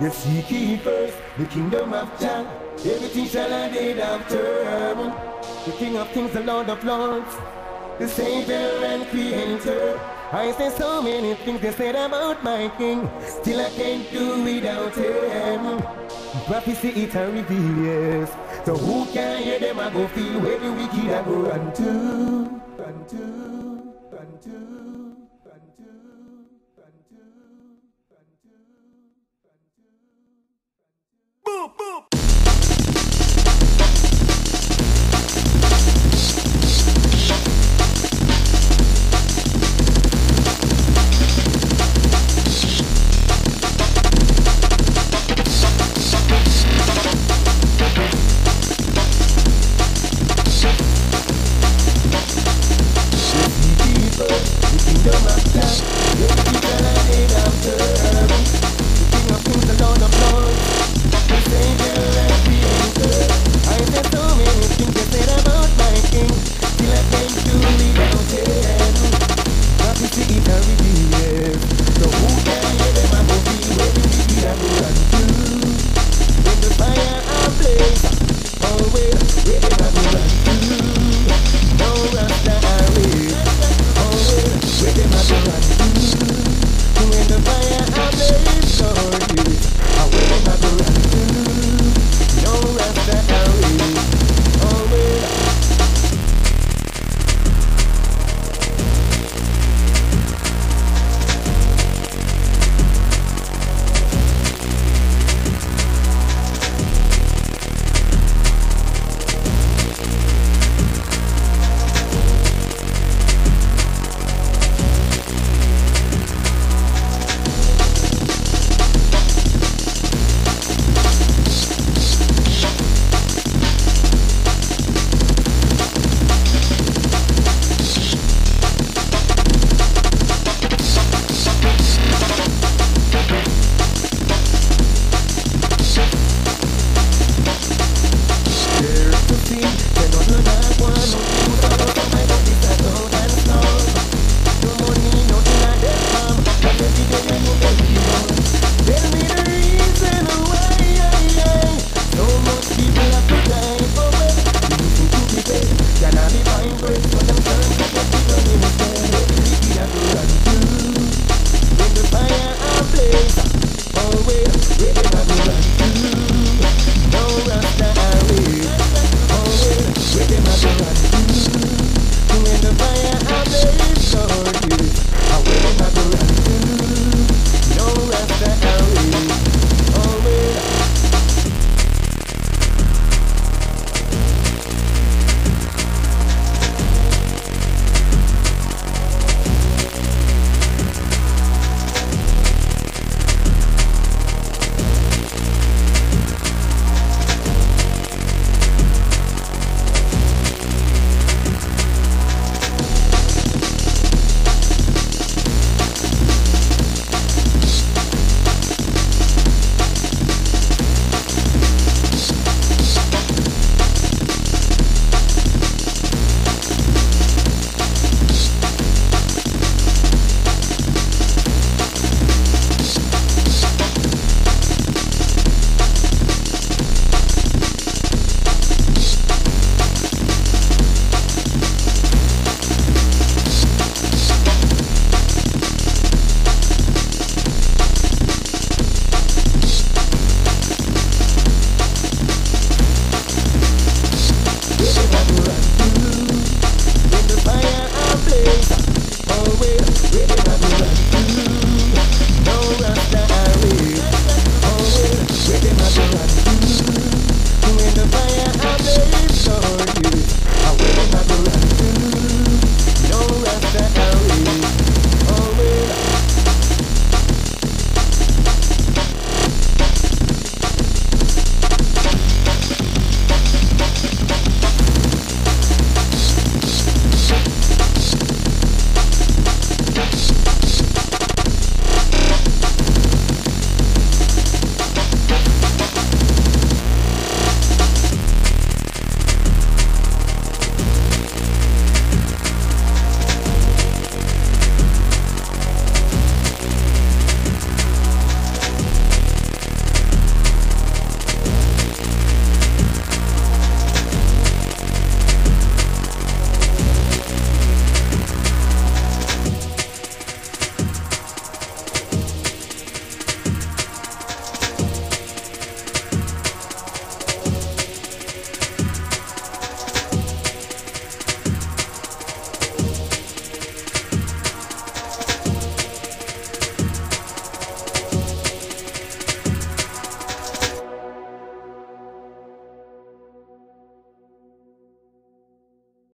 You seek ye first the kingdom of Jah. Everything shall end after. The King of Kings, the Lord of Lords, the Savior and Creator. I say so many things they said about my King, still I can't do without Him. Prophecy it and reveal, yes. So who can hear them? I go feel where the wicked I go run to, run to, run to, run to, run to,